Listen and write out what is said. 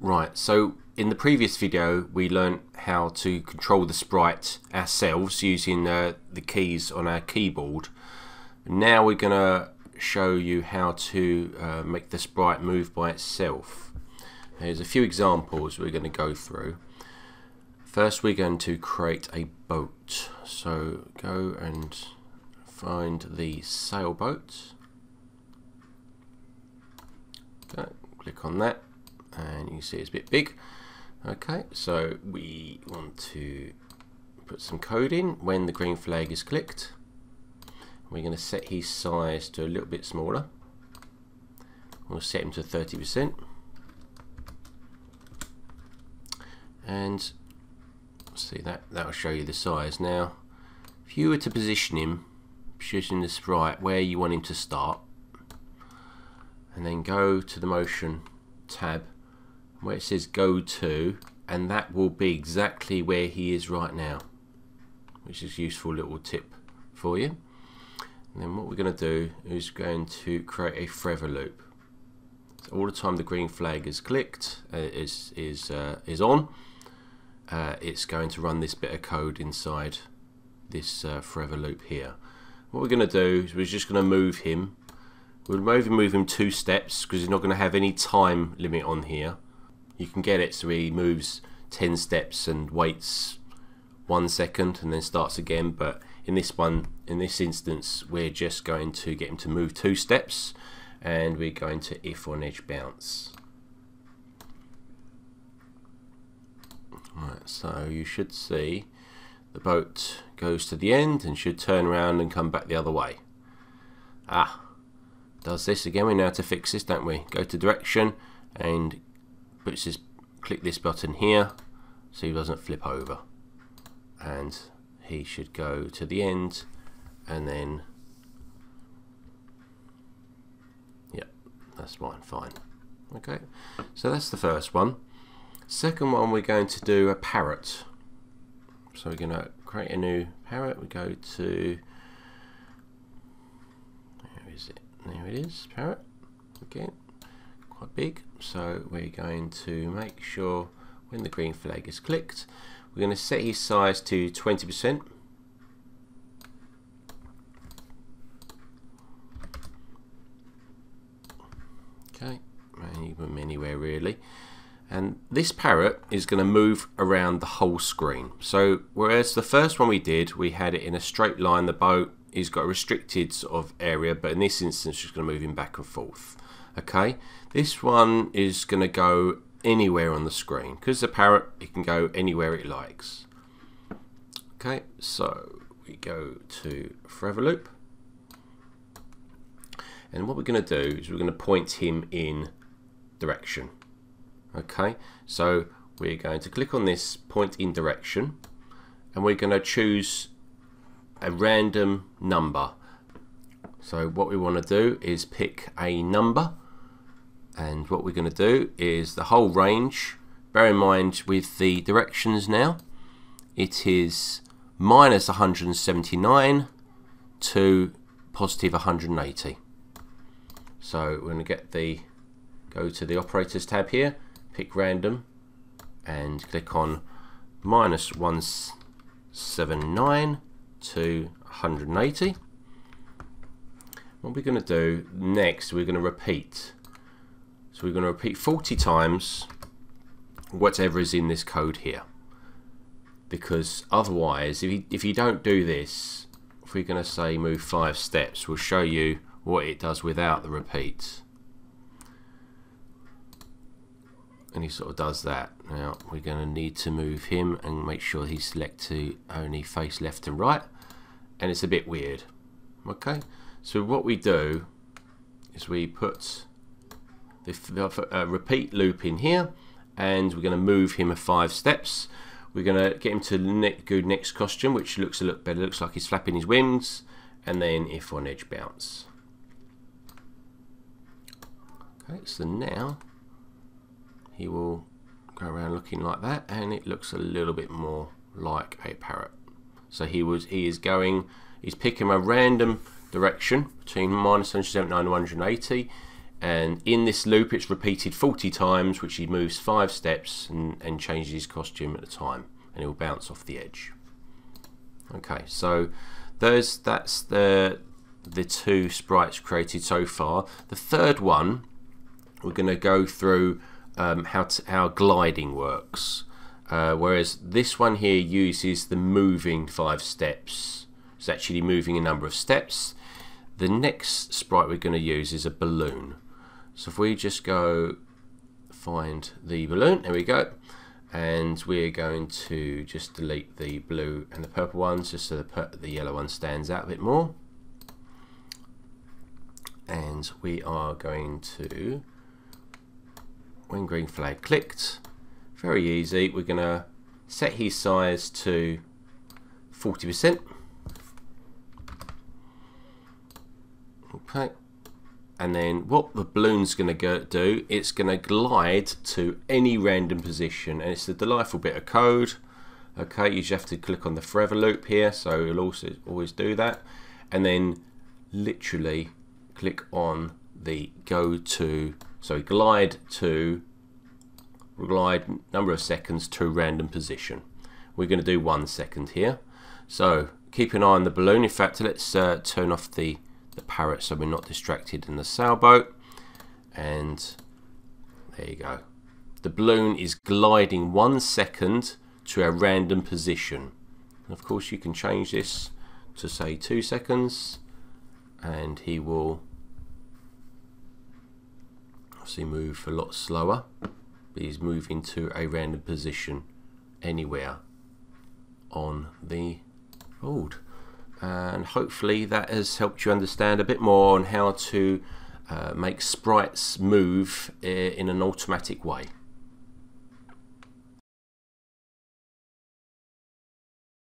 Right, so in the previous video we learned how to control the sprite ourselves using uh, the keys on our keyboard. Now we're going to show you how to uh, make the sprite move by itself. There's a few examples we're going to go through. First we're going to create a boat. So go and find the sailboat. Okay, click on that and you see it's a bit big. Okay so we want to put some code in. When the green flag is clicked we're going to set his size to a little bit smaller. We'll set him to 30% and see that that'll show you the size. Now if you were to position him position the sprite where you want him to start and then go to the motion tab where it says go to and that will be exactly where he is right now which is a useful little tip for you. And then what we're going to do is going to create a forever loop. So all the time the green flag is clicked uh, is is uh, is on uh, it's going to run this bit of code inside this uh, forever loop here. What we're going to do is we're just going to move him. We'll maybe move him two steps because he's not going to have any time limit on here you can get it so he moves 10 steps and waits one second and then starts again. But in this one in this instance we're just going to get him to move two steps and we're going to if on edge bounce. Right so you should see the boat goes to the end and should turn around and come back the other way. Ah does this again. We know how to fix this don't we? Go to direction and puts his click this button here so he doesn't flip over. And he should go to the end and then yeah that's fine fine. Okay so that's the first one. Second one we're going to do a parrot. So we're going to create a new parrot. We go to where is it? There it is parrot again quite big. So we're going to make sure when the green flag is clicked we're going to set his size to 20% okay even anywhere really. And this parrot is going to move around the whole screen. So whereas the first one we did we had it in a straight line the boat he's got a restricted sort of area but in this instance it's going to move him back and forth okay this one is going to go anywhere on the screen. Because the parrot it can go anywhere it likes. Okay so we go to forever loop and what we're going to do is we're going to point him in direction. Okay so we're going to click on this point in direction and we're going to choose a random number. So what we want to do is pick a number and what we're going to do is the whole range bear in mind with the directions now it is minus 179 to positive 180 so we're going to get the go to the operators tab here pick random and click on minus 179 to 180 what we're going to do next we're going to repeat so we're going to repeat 40 times whatever is in this code here. Because otherwise, if you, if you don't do this, if we're going to say move five steps, we'll show you what it does without the repeat. And he sort of does that. Now we're going to need to move him and make sure he's select to only face left and right. And it's a bit weird. Okay, so what we do is we put the uh, repeat loop in here and we're going to move him a five steps. We're going to get him to ne go next costume which looks a little better. Looks like he's flapping his wings and then if on edge bounce. Okay so now he will go around looking like that and it looks a little bit more like a parrot. So he was he is going he's picking a random direction between minus 179 and 180 and in this loop it's repeated 40 times which he moves five steps and, and changes his costume at a time and he'll bounce off the edge. Okay so those that's the the two sprites created so far. The third one we're going to go through um, how to, how gliding works. Uh, whereas this one here uses the moving five steps. It's actually moving a number of steps. The next sprite we're going to use is a balloon so if we just go find the balloon, there we go. And we're going to just delete the blue and the purple ones just so the, the yellow one stands out a bit more. And we are going to, when green flag clicked, very easy, we're going to set his size to 40%. Okay, and then what the balloon's going to do it's going to glide to any random position and it's a delightful bit of code. Okay you just have to click on the forever loop here so it'll also always do that. And then literally click on the go to so glide to glide number of seconds to random position. We're going to do one second here. So keep an eye on the balloon. In fact let's uh, turn off the the parrot so we're not distracted in the sailboat. And there you go. The balloon is gliding one second to a random position. And of course you can change this to say two seconds and he will obviously move a lot slower but he's moving to a random position anywhere on the board and hopefully that has helped you understand a bit more on how to uh, make sprites move uh, in an automatic way.